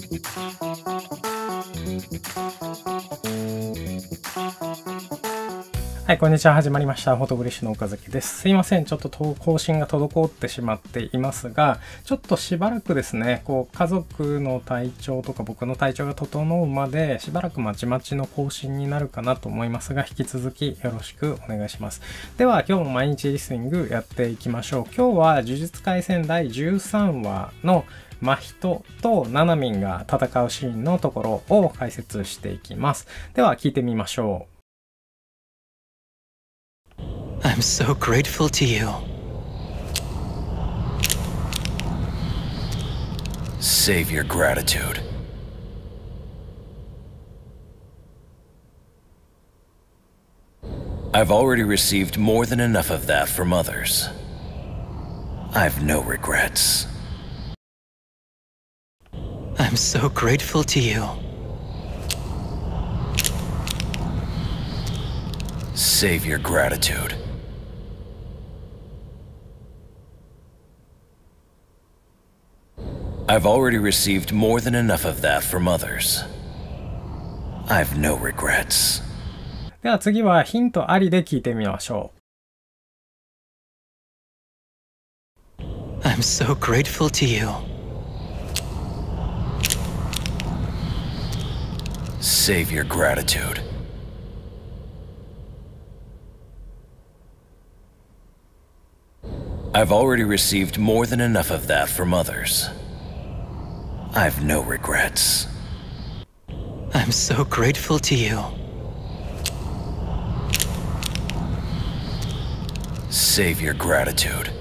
Thank you. はい、こんにちは。始まりました。フォトグリッシュの岡崎です。すいません。ちょっと更新が滞ってしまっていますが、ちょっとしばらくですね、こう、家族の体調とか僕の体調が整うまで、しばらくまちまちの更新になるかなと思いますが、引き続きよろしくお願いします。では、今日も毎日リスニングやっていきましょう。今日は呪術廻戦第13話の真人とナナミンが戦うシーンのところを解説していきます。では、聞いてみましょう。I'm so grateful to you. Save your gratitude. I've already received more than enough of that from others. I've no regrets. I'm so grateful to you. Save your gratitude. I've already received more than enough of that from others. I've no regrets. では次はヒントありで聞いてみましょう。I'm so grateful to you. Save your gratitude. I've already received more than enough of that from others. I've no regrets. I'm so grateful to you. Save your gratitude.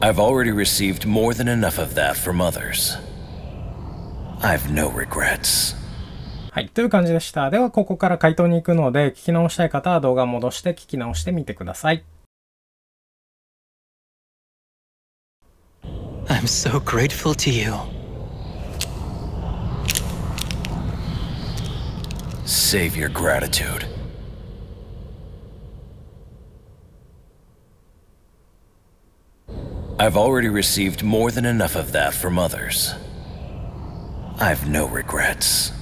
I've already received more than enough of that from others. I've no regrets. はい。という感じでした。では、ここから回答に行くので、聞き直したい方は動画を戻して聞き直してみてください。I'm so grateful to you. Save your gratitude. I've already received more than enough of that from others. I've no regrets.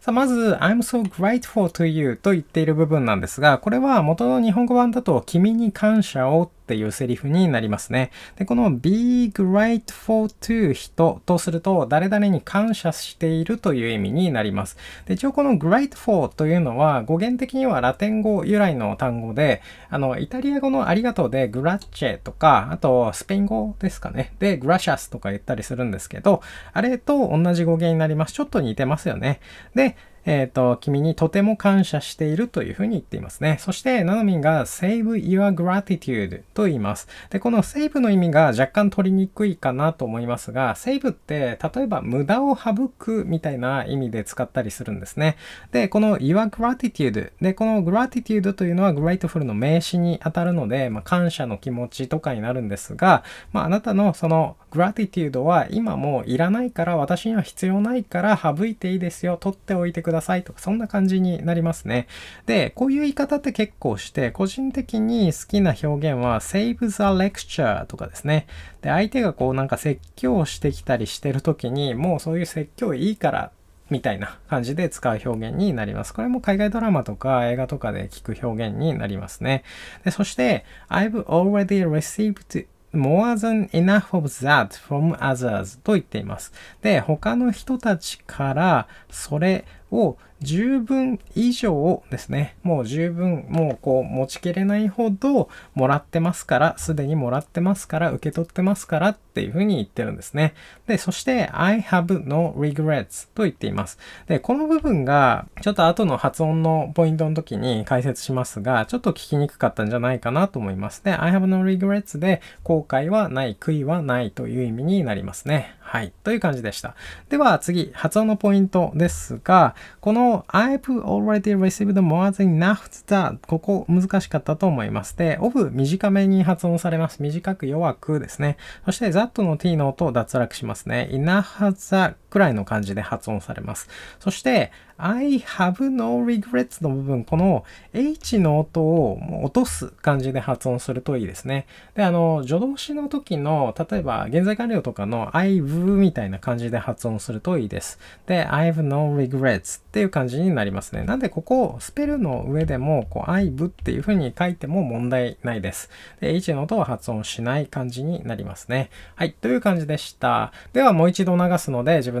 さあ、まず、I'm so grateful to you と言っている部分なんですが、これは元の日本語版だと、君に感謝を っていうセリフになりますね。で、この be grateful to 人とすると、誰々に感謝しているという意味になります。で、一応この grateful というのは、語源的にはラテン語由来の単語で、あの、イタリア語のありがとうで grazie とか、あとスペイン語ですかね。で、gracias とか言ったりするんですけど、あれと同じ語源になります。ちょっと似てますよね。で、えっ、ー、と、君にとても感謝しているというふうに言っていますね。そして、ナナミンが save your gratitude と言います。で、この save の意味が若干取りにくいかなと思いますが、save って例えば無駄を省くみたいな意味で使ったりするんですね。で、この your gratitude で、この gratitude というのは grateful の名詞に当たるので、まあ、感謝の気持ちとかになるんですが、まあ、あなたのその gratitude は今もいらないから私には必要ないから省いていいですよ。取っておいてください。くださいとか、そんな感じになりますね。で、こういう言い方って結構して、個人的に好きな表現は save the lecture とかですね。で、相手がこうなんか説教してきたりしてる時に、もうそういう説教いいからみたいな感じで使う表現になります。これも海外ドラマとか映画とかで聞く表現になりますね。でそして、I've already received more than enough of that from others と言っています。で、他の人たちからそれを十分以上ですね。もう十分、もうこう持ちきれないほどもらってますから、すでにもらってますから、受け取ってますからっていうふうに言ってるんですね。で、そして I have no regrets と言っています。で、この部分がちょっと後の発音のポイントの時に解説しますが、ちょっと聞きにくかったんじゃないかなと思います。で、I have no regrets で後悔はない、悔いはないという意味になりますね。はい。という感じでした。では次、発音のポイントですが、この I've already received more than enough that ここ難しかったと思います。で、of 短めに発音されます。短く弱くですね。そして that の t の音を脱落しますね。enough has くらいの感じで発音されます。そして、I have no regrets の部分、この H の音を落とす感じで発音するといいですね。で、あの、助動詞の時の、例えば、現在完了とかの I've みたいな感じで発音するといいです。で、I have no regrets っていう感じになりますね。なんで、ここ、スペルの上でも、こう、I've っていう風に書いても問題ないです。で、H の音は発音しない感じになりますね。はい、という感じでした。では、もう一度流すので、自分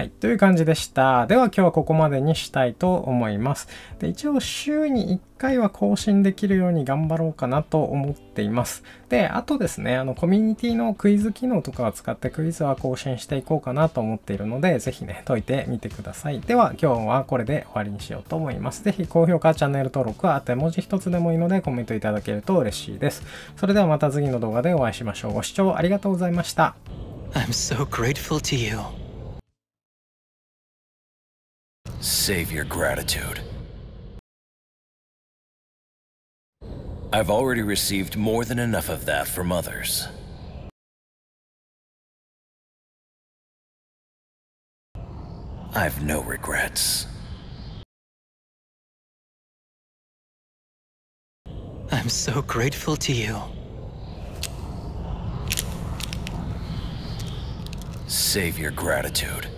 はい。という感じでした。では今日はここまでにしたいと思います。で、一応週に1回は更新できるように頑張ろうかなと思っています。で、あとですね、あの、コミュニティのクイズ機能とかを使ってクイズは更新していこうかなと思っているので、ぜひね、解いてみてください。では今日はこれで終わりにしようと思います。ぜひ高評価、チャンネル登録はあと絵文字一つでもいいのでコメントいただけると嬉しいです。それではまた次の動画でお会いしましょう。ご視聴ありがとうございました。I'm so grateful to you. Save your gratitude. I've already received more than enough of that from others. I've no regrets. I'm so grateful to you. Save your gratitude.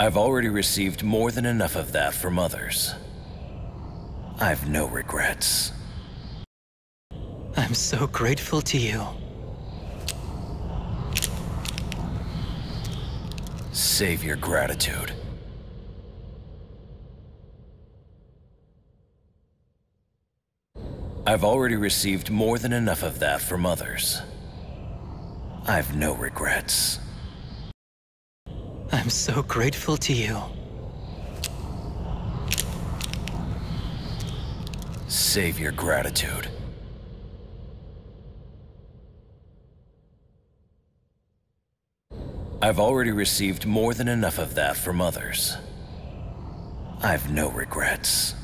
I've already received more than enough of that from others. I've no regrets. I'm so grateful to you. Save your gratitude. I've already received more than enough of that from others. I've no regrets. I'm so grateful to you. Save your gratitude. I've already received more than enough of that from others. I've no regrets.